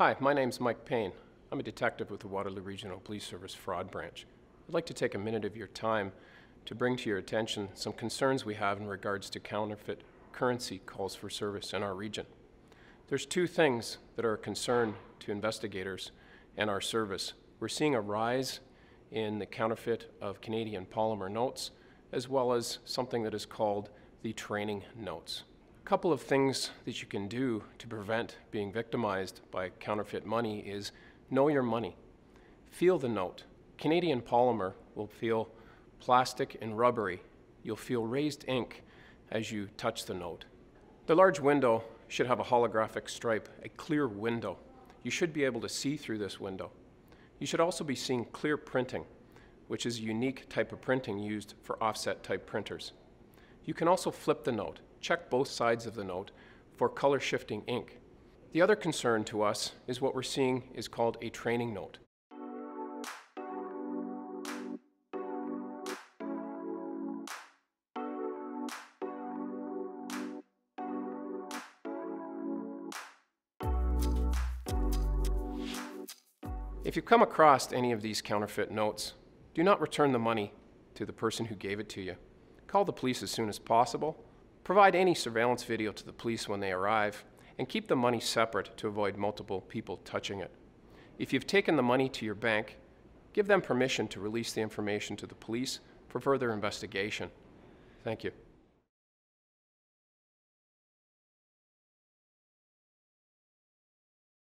Hi, my name's Mike Payne. I'm a detective with the Waterloo Regional Police Service Fraud Branch. I'd like to take a minute of your time to bring to your attention some concerns we have in regards to counterfeit currency calls for service in our region. There's two things that are a concern to investigators and our service. We're seeing a rise in the counterfeit of Canadian polymer notes, as well as something that is called the training notes. A couple of things that you can do to prevent being victimized by counterfeit money is know your money. Feel the note. Canadian polymer will feel plastic and rubbery. You'll feel raised ink as you touch the note. The large window should have a holographic stripe, a clear window. You should be able to see through this window. You should also be seeing clear printing, which is a unique type of printing used for offset type printers. You can also flip the note. Check both sides of the note for color shifting ink. The other concern to us is what we're seeing is called a training note. If you come across any of these counterfeit notes, do not return the money to the person who gave it to you. Call the police as soon as possible. Provide any surveillance video to the police when they arrive, and keep the money separate to avoid multiple people touching it. If you've taken the money to your bank, give them permission to release the information to the police for further investigation. Thank you.